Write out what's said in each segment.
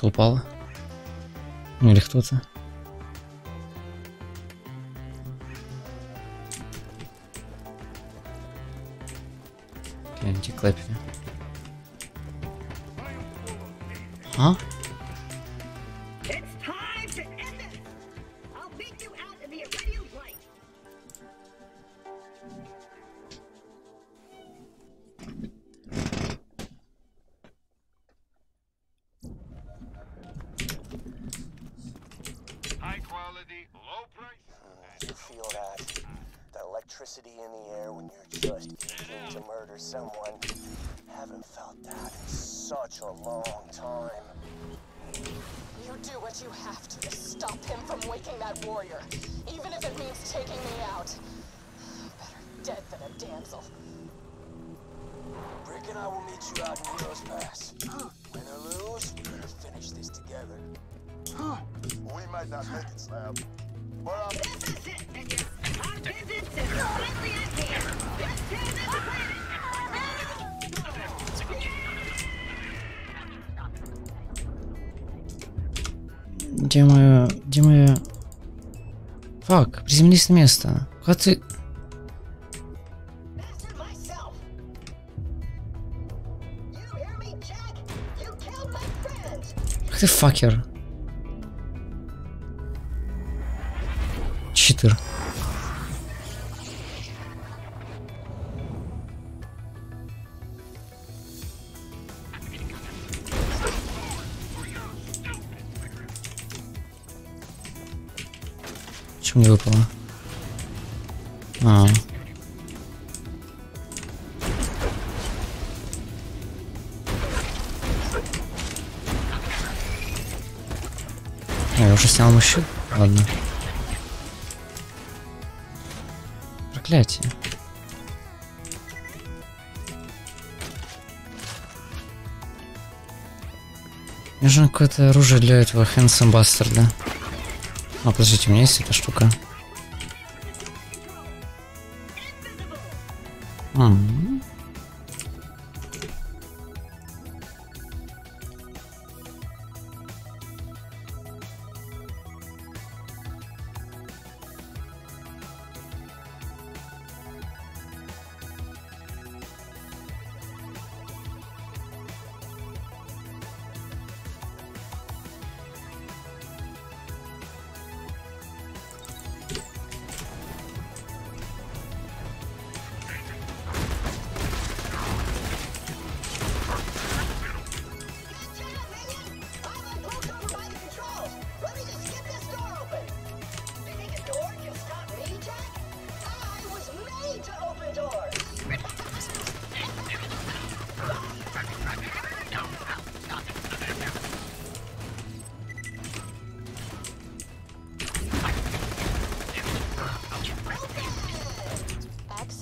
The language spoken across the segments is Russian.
Что упало? Ну или кто-то. Антиклэпи. А? Quality, low price. You feel that? That electricity in the air when you're just itching to murder someone. Haven't felt that in such a long time. You do what you have to to stop him from waking that warrior, even if it means taking me out. Better dead than a damsel. Brick and I will meet you out in Heroes Pass. Win or lose, we're gonna finish this together. We might not make it, Slab. But um, This is it! Где моя... Где моя... Фак, приземлись на место. Куда ты... Myself! You F4. Чем не выпало? А. -а, -а. Я уже снял мужчин. Ладно. Проклятие. Мне нужно какое-то оружие для этого Хэнсом Бастерда. А, подождите, у меня есть эта штука. М. I'm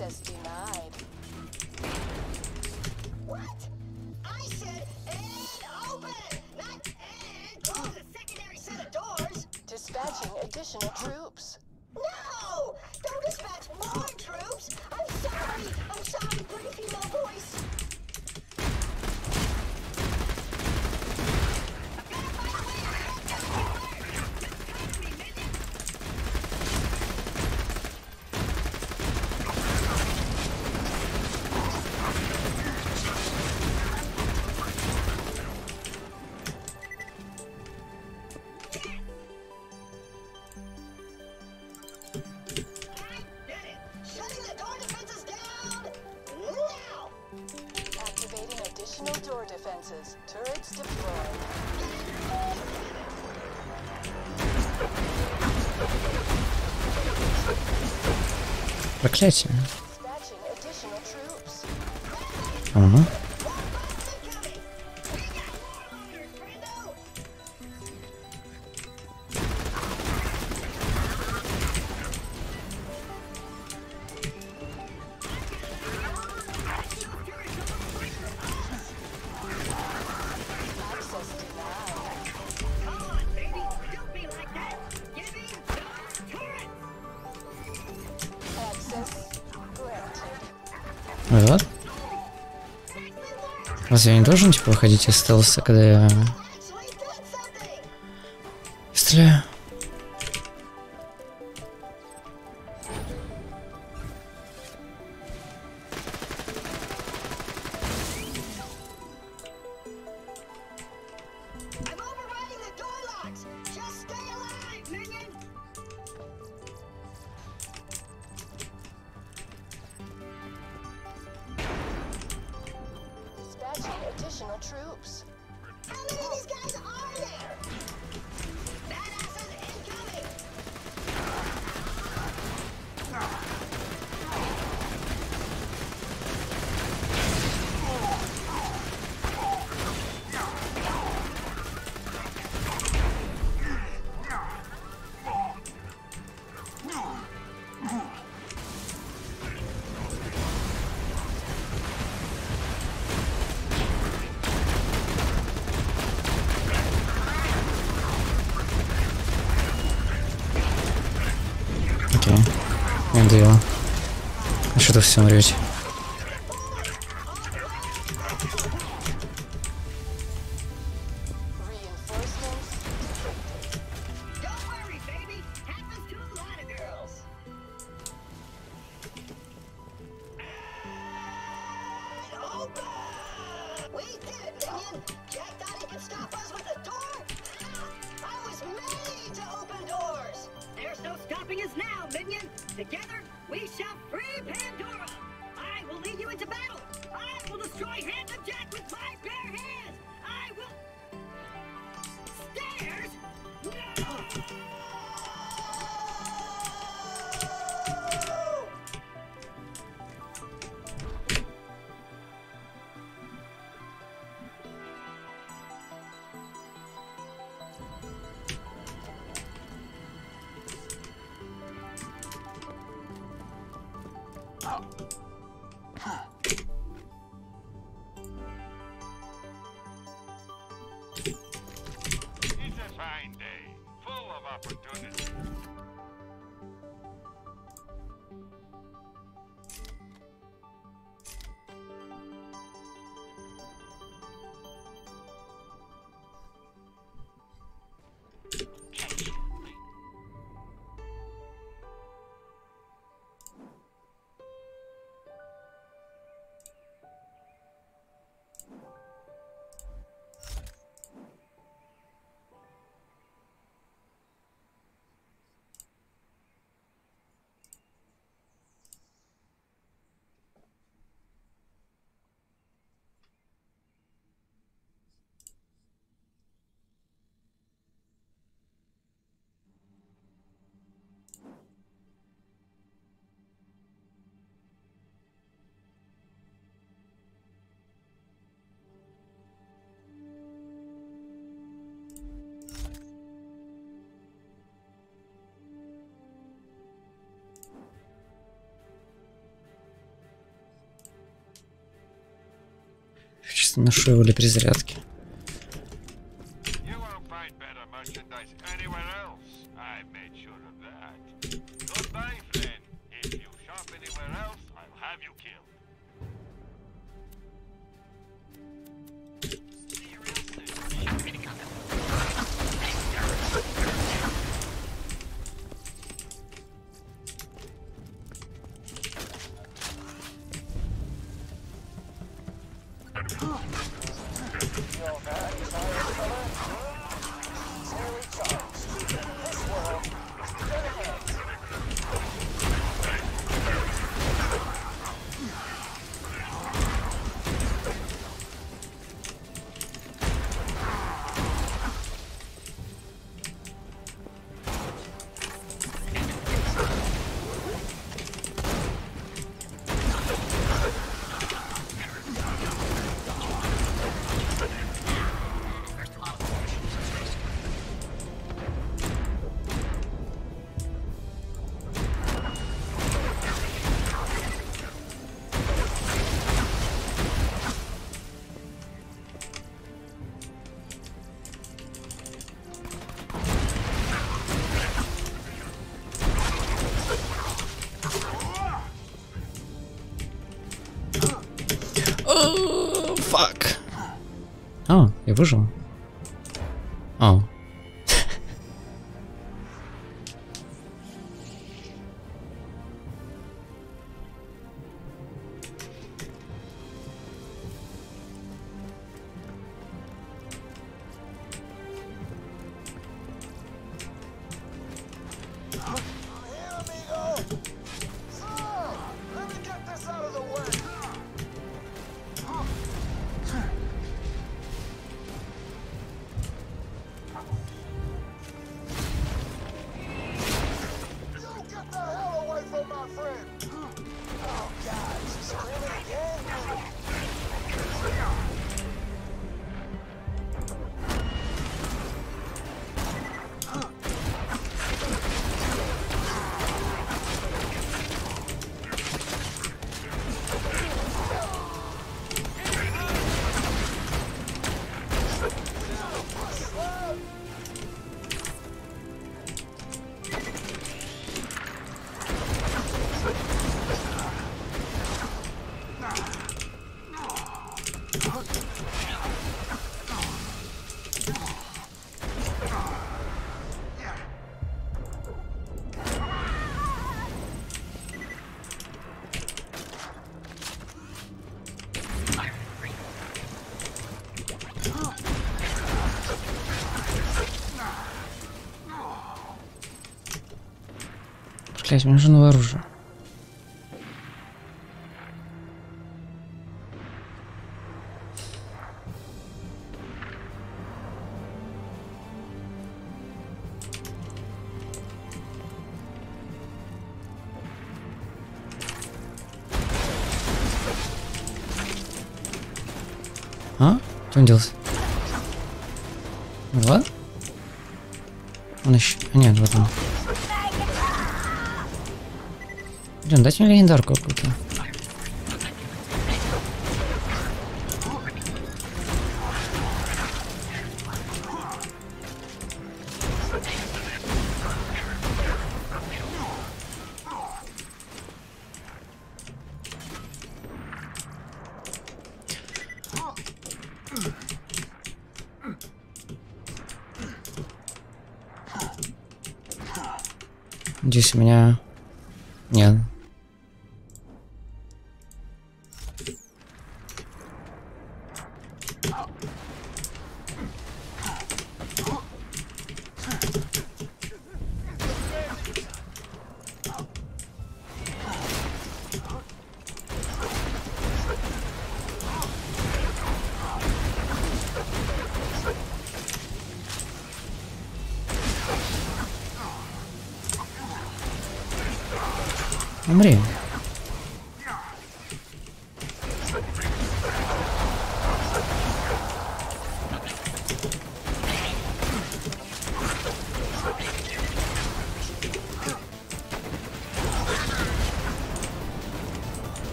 Access denied. What? I said and open, not and close a secondary set of doors. Dispatching additional troops. Проклятие. Dispatching Разве я не должен, типа, выходить из стелса, когда я... Стреляю. А что-то opportunity. Его для перезарядки. А, Блять, мне нужно новое оружие. А? Где он делся? Вот? Он еще... А, нет, вот он. Блин, дайте мне легендарку какую-то. Здесь у меня... Нет. Умри.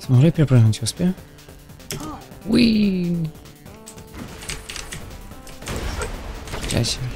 Смогу я перепрыгнуть, успею? Блять.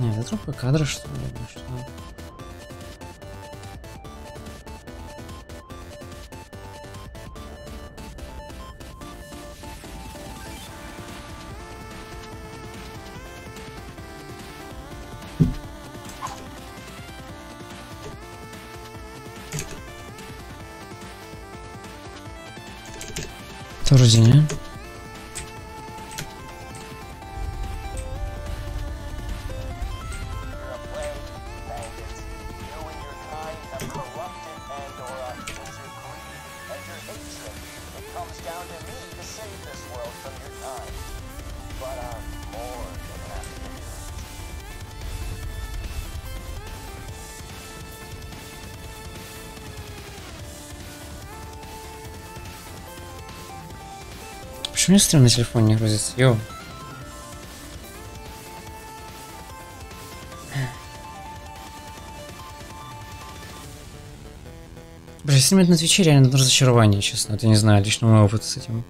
Не, трубка кадра, что ли? что? Вроде не. Почему у меня стрим на телефоне не грузится? Йоу. Бля, стримить на Твиче реально разочарование, честно. Это не знаю, лично мой опыт с этим.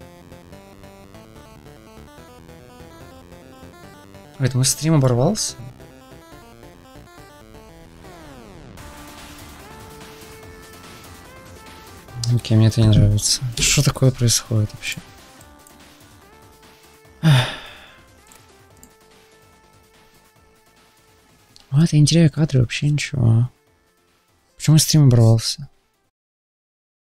Мой стрим оборвался? Окей, мне это не нравится. Что такое происходит вообще? Я не теряю кадры, вообще ничего. Почему стрим оборвался?